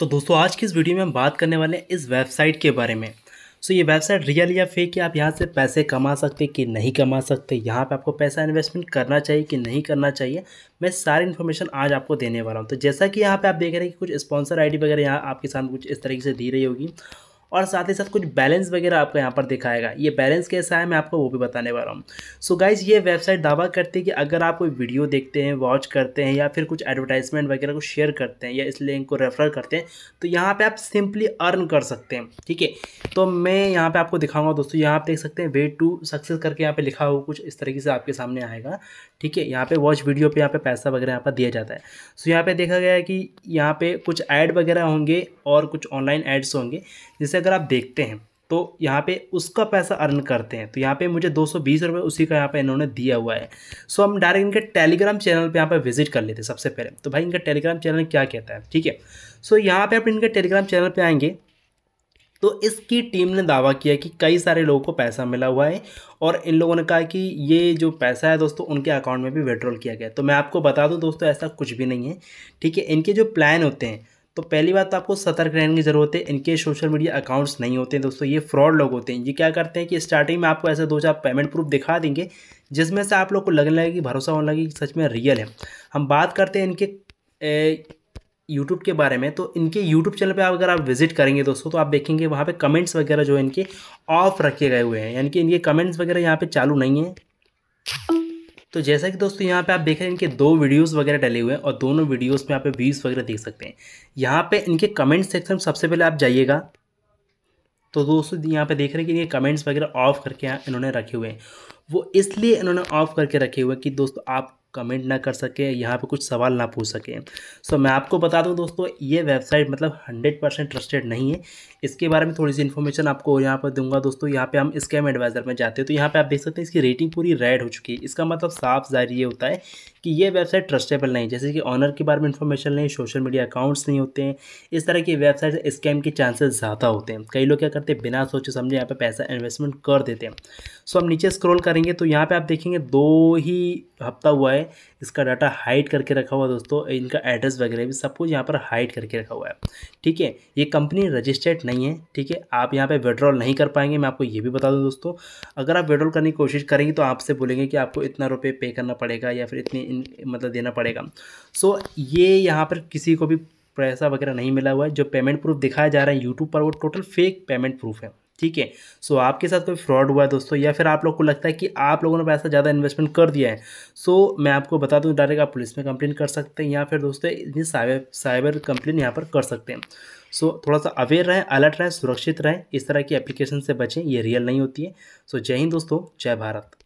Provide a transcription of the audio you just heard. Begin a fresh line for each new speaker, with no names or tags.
तो दोस्तों, आज की इस वीडियो में हम बात करने वाले हैं इस वेबसाइट के बारे में। सो ये वेबसाइट रियल या फेक है? आप यहाँ से पैसे कमा सकते कि नहीं कमा सकते? यहाँ पे आपको पैसा इन्वेस्टमेंट करना चाहिए कि नहीं करना चाहिए? मैं सारी इन्फॉर्मेशन आज आपको देने वाला हूँ। तो जैसा कि यहाँ पे आप देख रहे हैं कि कुछ स्पॉन्सर आईडी वगैरह यहाँ आपके सामने कुछ इस तरीके से दी रही होगी। और साथ ही साथ कुछ बैलेंस वगैरह आपको यहाँ पर दिखाएगा। ये बैलेंस कैसा है, मैं आपको वो भी बताने वाला हूँ। सो गाइज़ ये वेबसाइट दावा करती है कि अगर आप कोई वीडियो देखते हैं वॉच करते हैं या फिर कुछ एडवर्टाइजमेंट वगैरह को शेयर करते हैं या इस लिंक को रेफर करते हैं तो यहाँ पर आप सिंपली अर्न कर सकते हैं, ठीक है? तो मैं यहाँ पर आपको दिखाऊँगा दोस्तों, यहाँ आप देख सकते हैं वे टू सक्सेस करके यहाँ पर लिखा हुआ कुछ इस तरीके से आपके सामने आएगा, ठीक है? यहाँ पे वॉच वीडियो पे यहाँ पे पैसा वगैरह यहाँ पर दिया जाता है। सो यहाँ पे देखा गया है कि यहाँ पे कुछ ऐड वगैरह होंगे और कुछ ऑनलाइन एड्स होंगे जिसे अगर आप देखते हैं तो यहाँ पे उसका पैसा अर्न करते हैं। तो यहाँ पे मुझे दो सौ उसी का यहाँ पे इन्होंने दिया हुआ है। सो हम डायरेक्ट इनके टेलीग्राम चैनल पे यहाँ पे विज़िट कर लेते हैं सबसे पहले। तो भाई, इनका टेलीग्राम चैनल क्या कहता है? ठीक है? सो यहाँ पे आप इनके टेलीग्राम चैनल पे आएँगे तो इसकी टीम ने दावा किया कि कई सारे लोगों को पैसा मिला हुआ है और इन लोगों ने कहा कि ये जो पैसा है दोस्तों, उनके अकाउंट में भी विड्रॉल किया गया तो मैं आपको बता दूँ, दोस्तों, ऐसा कुछ भी नहीं है। ठीक है? इनके जो प्लान होते हैं तो पहली बात तो आपको सतर्क रहने की ज़रूरत है, इनके सोशल मीडिया अकाउंट्स नहीं होते हैं दोस्तों, ये फ्रॉड लोग होते हैं। ये क्या करते हैं कि स्टार्टिंग में आपको ऐसे दो चार पेमेंट प्रूफ दिखा देंगे, जिसमें से आप लोग को लगने लगेगी भरोसा होने लगे कि सच में रियल है। हम बात करते हैं इनके यूट्यूब के बारे में तो इनके यूट्यूब चैनल पे आप अगर आप विज़िट करेंगे दोस्तों तो आप देखेंगे वहाँ पे कमेंट्स वगैरह जो इनके ऑफ़ रखे गए हुए हैं। यानी कि इनके कमेंट्स वगैरह यहाँ पे चालू नहीं है। तो जैसा कि दोस्तों यहाँ पे आप देख रहे हैं, इनके दो वीडियोस वगैरह डले हुए हैं और दोनों वीडियोस में आप व्यूज़ वगैरह देख सकते हैं। यहाँ पे इनके कमेंट सेक्शन में सबसे पहले आप जाइएगा। तो दोस्तों यहाँ पे देख रहे हैं कि ये कमेंट्स वगैरह ऑफ़ करके इन्होंने रखे हुए हैं। वो इसलिए इन्होंने ऑफ़ करके रखे हुए कि दोस्तों आप कमेंट ना कर सके यहाँ पे कुछ सवाल ना पूछ सके। सो so, मैं आपको बता दूँ दोस्तों ये वेबसाइट मतलब हंड्रेड परसेंट ट्रस्टेड नहीं है। इसके बारे में थोड़ी सी इन्फॉर्मेशन आपको यहाँ पर दूँगा दोस्तों। यहाँ पे हम स्कैम एडवाइज़र में जाते हैं तो यहाँ पे आप देख सकते हैं इसकी रेटिंग पूरी रेड हो चुकी है। इसका मतलब साफ़ ज़ाहिर ये होता है कि ये वेबसाइट ट्रस्टेबल नहीं जैसे कि ऑनर के बारे में इन्फॉर्मेशन नहीं सोशल मीडिया अकाउंट्स नहीं होते हैं। इस तरह की वेबसाइट स्कैम के चांसेस ज़्यादा होते हैं। कई लोग क्या करते हैं बिना सोचे समझे यहाँ पर पैसा इन्वेस्टमेंट कर देते हैं। सो हम नीचे स्क्रोल करेंगे तो यहाँ पर आप देखेंगे दो ही हफ़्ता हुआ है इसका डाटा हाइड करके रखा हुआ है दोस्तों। इनका एड्रेस वगैरह भी सब कुछ यहाँ पर हाइड करके रखा हुआ है। ठीक है? ये कंपनी रजिस्टर्ड नहीं है। ठीक है? आप यहाँ पे विड्रॉल नहीं कर पाएँगे। मैं आपको ये भी बता दूँ दोस्तों। अगर आप विड्रॉल करने की कोशिश करेंगे तो आपसे बोलेंगे कि आपको इतना रुपये पे करना पड़ेगा या फिर इतनी मतलब देना पड़ेगा। सो ये यहाँ पर किसी को भी पैसा वगैरह नहीं मिला हुआ है। जो पेमेंट प्रूफ दिखाया जा रहा है यूट्यूब पर वो टोटल फेक पेमेंट प्रूफ है। ठीक है? सो आपके साथ कोई फ्रॉड हुआ है दोस्तों, या फिर आप लोग को लगता है कि आप लोगों ने पैसा ज़्यादा इन्वेस्टमेंट कर दिया है सो मैं आपको बता दूँ डायरेक्ट आप पुलिस में कंप्लेन कर सकते हैं, या फिर दोस्तों साइबर साइबर कंप्लेन यहाँ पर कर सकते हैं। सो थोड़ा सा अवेयर रहें अलर्ट रहें, सुरक्षित रहें, इस तरह की एप्लीकेशन से बचें, ये रियल नहीं होती है। सो जय हिंद दोस्तों, जय भारत।